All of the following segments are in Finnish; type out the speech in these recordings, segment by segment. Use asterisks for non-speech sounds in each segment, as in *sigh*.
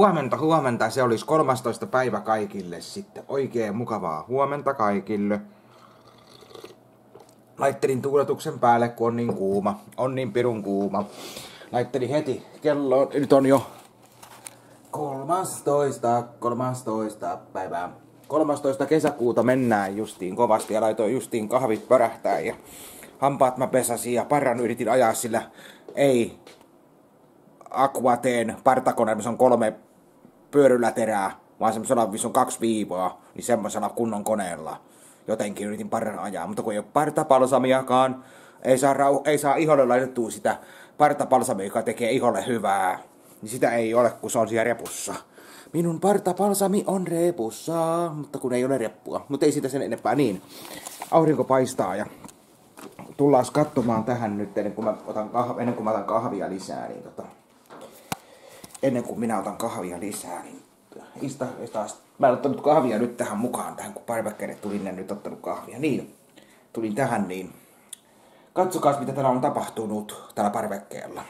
Huomenta, huomenta. Se olisi 13. päivä kaikille sitten. Oikein mukavaa huomenta kaikille. Laittelin tuuletuksen päälle, kun on niin kuuma. On niin pirun kuuma. Laittelin heti. Kello on, nyt on jo 13. 13. päivää. 13. kesäkuuta mennään justiin kovasti ja laitoin justiin kahvit pörähtää ja hampaat mä pesäsin ja parran yritin ajaa sillä ei Aquateen partakoneen, missä on kolme pyöryläterää, vaan semmoisella, missä on kaksi viivoa, niin semmoisella kunnon koneella. Jotenkin yritin parran ajaa, mutta kun ei ole partapalsamiakaan, ei saa, rau- ei saa iholle laitettua sitä partapalsamia, joka tekee iholle hyvää, niin sitä ei ole, kun se on siellä repussa. Minun partapalsami on repussa, mutta kun ei ole reppua. Mutta ei sitä sen enempää niin. Aurinko paistaa ja tullaan katsomaan tähän nyt ennen kuin mä otan, kahvia, ennen kuin mä otan kahvia lisää. Niin tota, ennen kuin minä otan kahvia lisää, niin ista, taas, mä en ottanut kahvia nyt tähän mukaan, tähän kun parvekkeet tuli ne nyt ottanut kahvia. Niin, tulin tähän niin. Katsokaa mitä täällä on tapahtunut tällä parvekkeella.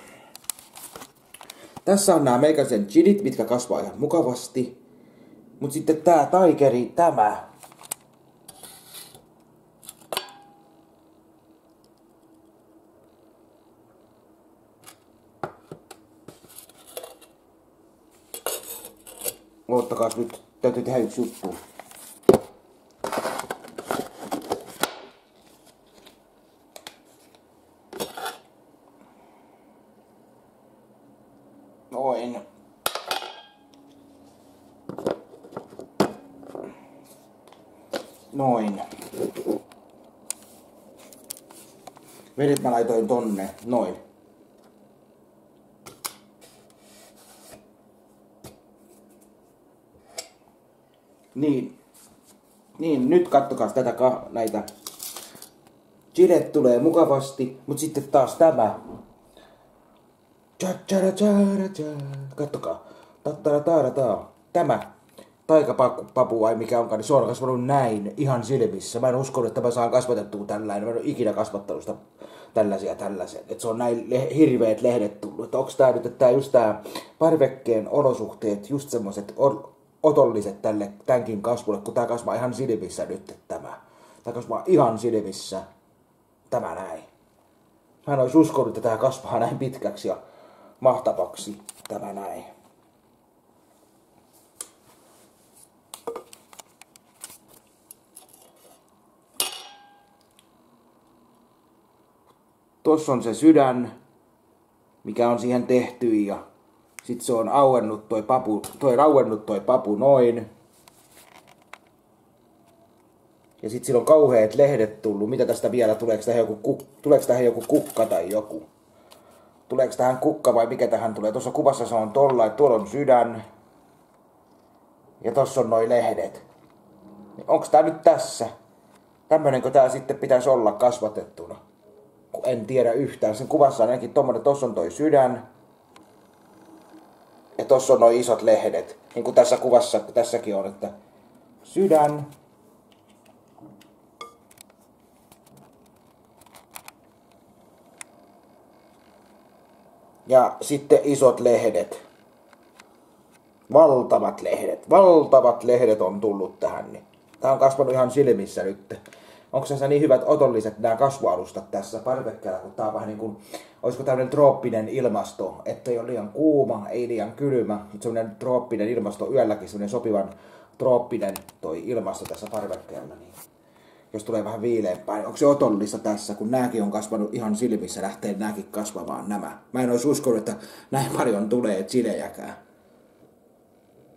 Tässä on nämä meikäisen chidit, mitkä kasvaa ihan mukavasti. Mutta sitten tää taikeri, tämä, Oottakaa nyt, täytyy tehdä yksi juttu. Noin. Noin. Vedet mä laitoin tonne. Noin. Niin. Niin, nyt kattokaa tätä ka- näitä. Chilet tulee mukavasti, mutta sitten taas tämä. Kattokaa. Tämä taikapapu vai mikä onkaan, niin se on kasvanut näin ihan silmissä. Mä en usko, että mä saan kasvatettua tällainen. Mä en ole ikinä kasvattanut sitä tällaisia tällaisia. Että se on näin le- hirveät lehdet tullut. Että onks tää nyt, että tää just tää parvekkeen olosuhteet, just semmoset otolliset tälle tämänkin kasvulle, kun tämä kasvaa ihan silmissä nyt tämä. Tämä kasvaa ihan silmissä. Tämä näin. Mä en olisi uskonut, että tämä kasvaa näin pitkäksi ja mahtavaksi. Tämä näin. Tuossa on se sydän, mikä on siihen tehty ja sitten se on auennut toi papu, toi rauennut toi papu noin. Ja sitten sillä on kauheat lehdet tullut. Mitä tästä vielä? Tuleeko tähän joku, tuleeko tähän joku kukka tai joku? Tuleeko tähän kukka vai mikä tähän tulee? Tuossa kuvassa se on tolla, että tuolla on sydän. Ja tossa on noin lehdet. Niin onko tää nyt tässä? Tämmönenkö tää sitten pitäisi olla kasvatettuna? En tiedä yhtään. Sen kuvassa on ainakin tommonen, tossa on toi sydän. Ja tossa on noin isot lehdet. Niin kuin tässä kuvassa, tässäkin on, että sydän. Ja sitten isot lehdet. Valtavat lehdet. Valtavat lehdet on tullut tähän. Niin. Tää on kasvanut ihan silmissä nyt onko se niin hyvät otolliset nämä kasvualustat tässä parvekkeella, kun tää on vähän niin kuin, olisiko tämmöinen trooppinen ilmasto, ettei ole liian kuuma, ei liian kylmä, mutta semmoinen trooppinen ilmasto yölläkin, semmoinen sopivan trooppinen toi ilmasto tässä parvekkeella, niin jos tulee vähän viileämpää, niin onko se otollista tässä, kun nääkin on kasvanut ihan silmissä, lähtee nääkin kasvamaan nämä. Mä en olisi uskonut, että näin paljon tulee chilejäkään.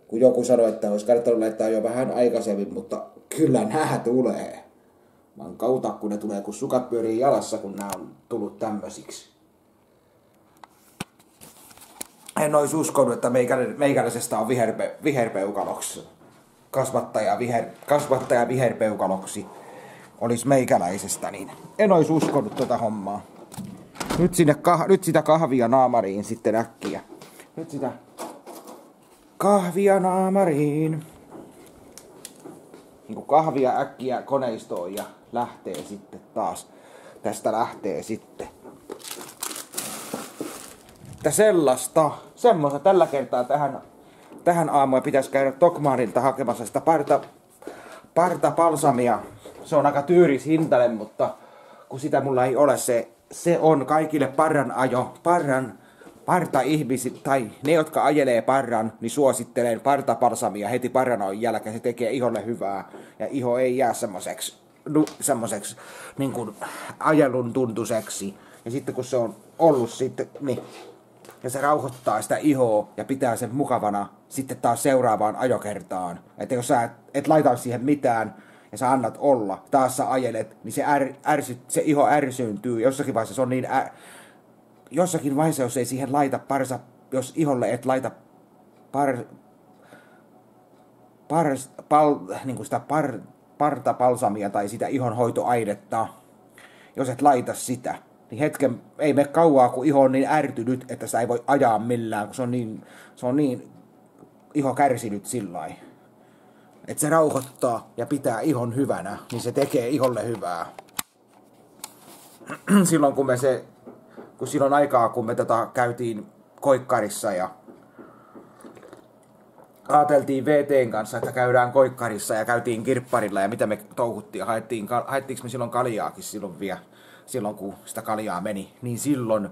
Kun joku sanoi, että olisi kannattanut laittaa jo vähän aikaisemmin, mutta kyllä nämä tulee. Oon kauta, kun ne tulee, kun sukat pyörii jalassa, kun nämä on tullut tämmöisiksi. En olisi uskonut, että meikäläisestä on viherpe, viherpeukaloksi. Kasvattaja, viher, kasvattaja viherpeukaloksi olisi meikäläisestä, niin en olisi uskonut tuota hommaa. Nyt, sinne kah, nyt sitä kahvia naamariin sitten äkkiä. Nyt sitä kahvia naamariin niin kahvia äkkiä koneistoon ja lähtee sitten taas. Tästä lähtee sitten. Että sellaista, semmoista tällä kertaa tähän tähän aamuun pitäisi käydä Tokmanilta hakemassa sitä parta, parta palsamia. Se on aika tyyris hintainen, mutta kun sitä mulla ei ole, se, se on kaikille parran ajo, parran parta ihmisi, tai ne, jotka ajelee parran, niin suosittelen partapalsamia heti parran jälkeen. Se tekee iholle hyvää ja iho ei jää semmoiseksi semmoiseksi niin kuin ajelun tuntuseksi. Ja sitten kun se on ollut sitten, niin ja se rauhoittaa sitä ihoa ja pitää sen mukavana sitten taas seuraavaan ajokertaan. Että jos sä et, et laita siihen mitään ja sä annat olla, taas sä ajelet, niin se, är, ärsy, se iho ärsyyntyy. Jossakin vaiheessa se on niin, ä, jossakin vaiheessa jos ei siihen laita parsa, jos iholle et laita par, par, pal, niin kuin sitä par, partapalsamia tai sitä ihonhoitoaidetta, jos et laita sitä, niin hetken ei me kauaa, kun iho on niin ärtynyt, että sitä ei voi ajaa millään, kun se on niin, se on niin iho kärsinyt sillä Että se rauhoittaa ja pitää ihon hyvänä, niin se tekee iholle hyvää. *clears throat* silloin kun me se, kun silloin aikaa, kun me tota käytiin koikkarissa ja ajateltiin VTn kanssa, että käydään koikkarissa ja käytiin kirpparilla ja mitä me touhuttiin haettiin, haettiinko me silloin kaljaakin silloin vielä, silloin kun sitä kaljaa meni, niin silloin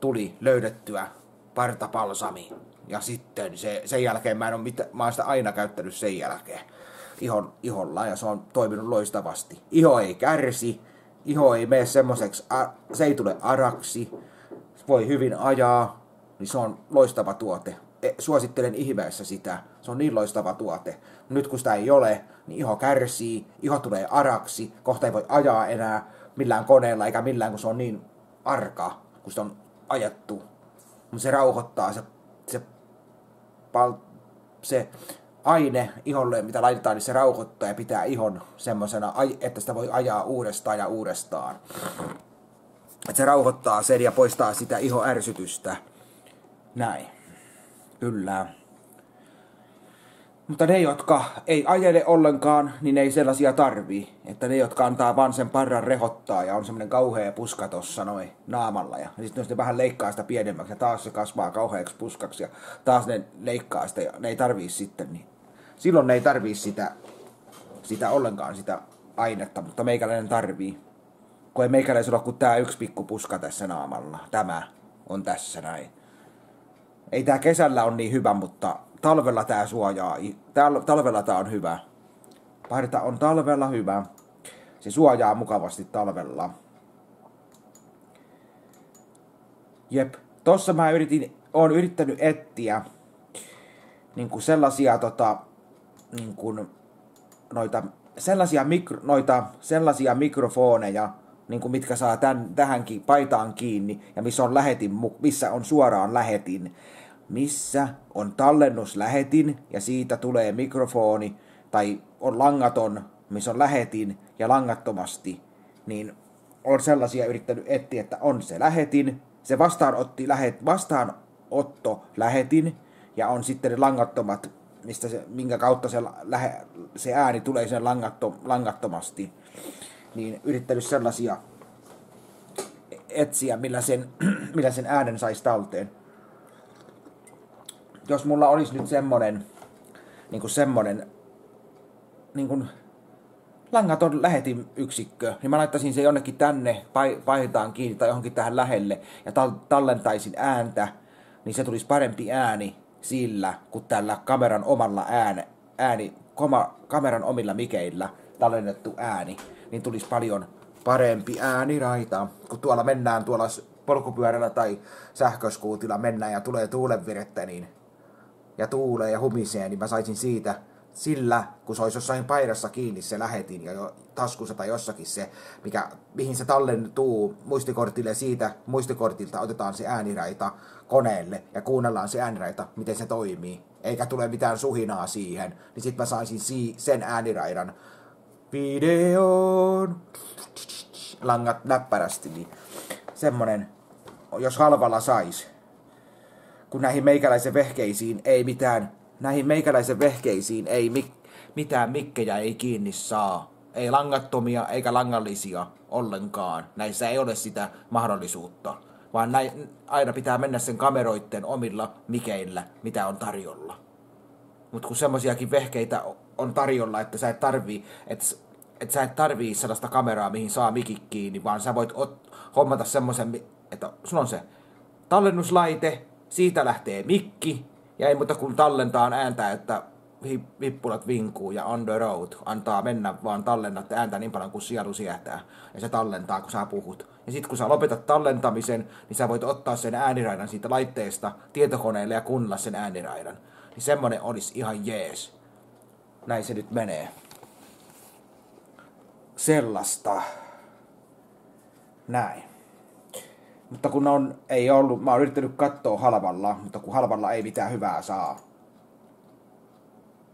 tuli löydettyä partapalsami. Ja sitten se, sen jälkeen mä en ole mitään, mä oon sitä aina käyttänyt sen jälkeen ihon, iholla ja se on toiminut loistavasti. Iho ei kärsi, iho ei mene semmoiseksi, se ei tule araksi, voi hyvin ajaa, niin se on loistava tuote. E, suosittelen ihmeessä sitä. Se on niin loistava tuote. Nyt kun sitä ei ole, niin iho kärsii, iho tulee araksi, kohta ei voi ajaa enää millään koneella eikä millään, kun se on niin arka, kun se on ajettu. Mutta se rauhoittaa, se, se, pal, se aine iholle, mitä laitetaan, niin se rauhoittaa ja pitää ihon semmoisena, että sitä voi ajaa uudestaan ja uudestaan. Että se rauhoittaa sen ja poistaa sitä ihoärsytystä. Näin. Kyllä. Mutta ne, jotka ei ajele ollenkaan, niin ei sellaisia tarvii. Että ne, jotka antaa vaan sen parran rehottaa ja on semmoinen kauhea puska tossa noin naamalla. Ja sitten ne vähän leikkaa sitä pienemmäksi ja taas se kasvaa kauheaksi puskaksi ja taas ne leikkaa sitä ja ne ei tarvii sitten. Niin silloin ne ei tarvii sitä, sitä ollenkaan sitä ainetta, mutta meikäläinen tarvii. Kun ei meikäläisellä ole kuin tää yksi pikku puska tässä naamalla. Tämä on tässä näin ei tää kesällä on niin hyvä, mutta talvella tää suojaa. Talvella tää on hyvä. Parta on talvella hyvä. Se suojaa mukavasti talvella. Jep. Tossa mä yritin, oon yrittänyt etsiä niin kuin sellaisia tota, niin kuin, noita, sellaisia, mikro, noita, sellaisia mikrofoneja, niin kuin mitkä saa tämän, tähänkin paitaan kiinni ja missä on, lähetin, missä on suoraan lähetin. Missä on tallennuslähetin ja siitä tulee mikrofoni tai on langaton, missä on lähetin ja langattomasti, niin on sellaisia yrittänyt etsiä, että on se lähetin, se vastaanotti lähet, vastaanotto lähetin ja on sitten ne langattomat, mistä se, minkä kautta se, lähe, se ääni tulee sen langatto, langattomasti, niin yrittänyt sellaisia etsiä, millä sen, *clears throat* millä sen äänen saisi talteen. Jos mulla olisi nyt semmonen, niin kuin semmonen, niin kuin langaton lähetinyksikkö, niin mä laittaisin se jonnekin tänne, vaihdetaan kiinni tai johonkin tähän lähelle ja tallentaisin ääntä, niin se tulisi parempi ääni sillä, kun tällä kameran omalla ääni, ääni koma, kameran omilla mikeillä tallennettu ääni, niin tulisi paljon parempi ääniraita, kun tuolla mennään tuolla polkupyörällä tai sähköskuutilla mennään ja tulee tuulenvirettä, niin ja tuulee ja humisee, niin mä saisin siitä sillä, kun se olisi jossain paidassa kiinni se lähetin ja jo taskussa tai jossakin se, mikä, mihin se tallentuu muistikortille siitä muistikortilta otetaan se ääniraita koneelle ja kuunnellaan se ääniraita, miten se toimii, eikä tule mitään suhinaa siihen, niin sit mä saisin si- sen ääniraidan videoon langat näppärästi, niin semmonen, jos halvalla sais, kun näihin meikäläisen vehkeisiin ei mitään, näihin meikäläisen vehkeisiin ei mi, mitään mikkejä ei kiinni saa. Ei langattomia eikä langallisia ollenkaan. Näissä ei ole sitä mahdollisuutta. Vaan näin, aina pitää mennä sen kameroitten omilla mikeillä, mitä on tarjolla. Mutta kun semmoisiakin vehkeitä on tarjolla, että sä et tarvii, että et sä et tarvii sellaista kameraa, mihin saa mikit kiinni, vaan sä voit ot, hommata semmoisen, että sun on se tallennuslaite, siitä lähtee mikki, ja ei muuta kuin tallentaa ääntä, että vippulat vinkuu ja on the road antaa mennä, vaan tallennat ääntä niin paljon kuin sielu sietää. Ja se tallentaa, kun sä puhut. Ja sitten kun sä lopetat tallentamisen, niin sä voit ottaa sen ääniraidan siitä laitteesta tietokoneelle ja kuunnella sen ääniraidan. Niin semmonen olisi ihan jees. Näin se nyt menee. Sellaista. Näin. Mutta kun on, ei ollut, mä oon yrittänyt katsoa halvalla, mutta kun halvalla ei mitään hyvää saa.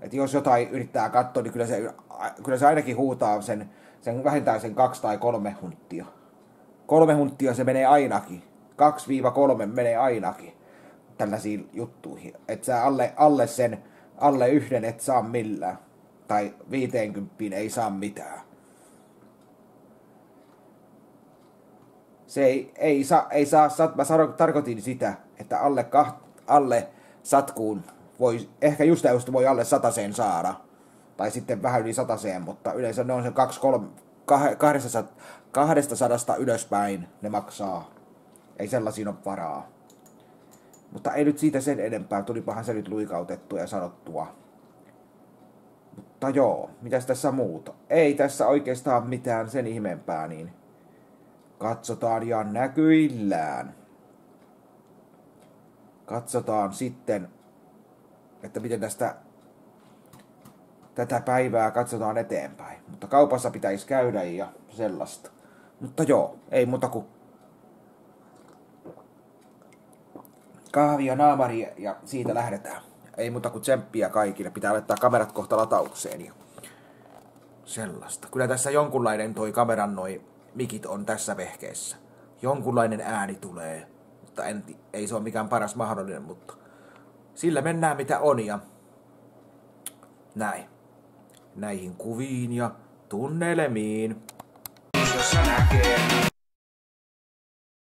Et jos jotain yrittää katsoa, niin kyllä se, kyllä se ainakin huutaa sen, sen vähintään sen kaksi tai kolme hunttia. Kolme hunttia se menee ainakin. 2-3 menee ainakin tällaisiin juttuihin. Että sä alle, alle sen, alle yhden et saa millään. Tai 50 ei saa mitään. Se ei, ei, saa, ei saa, mä sano, tarkoitin sitä, että alle, kaht, alle satkuun voi, ehkä just just voi alle sataseen saada. Tai sitten vähän yli sataseen, mutta yleensä ne on se 200 ylöspäin ne maksaa. Ei sellaisiin ole varaa. Mutta ei nyt siitä sen enempää, tulipahan se nyt luikautettua ja sanottua. Mutta joo, mitäs tässä muuta? Ei tässä oikeastaan mitään sen ihmeempää, niin katsotaan ja näkyillään. Katsotaan sitten että miten tästä tätä päivää katsotaan eteenpäin. Mutta kaupassa pitäisi käydä ja sellaista. Mutta joo, ei muuta kuin kahvia naamari ja siitä lähdetään. Ei muuta kuin tsemppiä kaikille. Pitää laittaa kamerat kohta lataukseen ja sellaista. Kyllä tässä jonkunlainen toi kameran noi mikit on tässä vehkeessä. Jonkunlainen ääni tulee. Mutta en, ei se ole mikään paras mahdollinen, mutta sillä mennään mitä on ja näin. Näihin kuviin ja tunnelemiin. Jossa näkee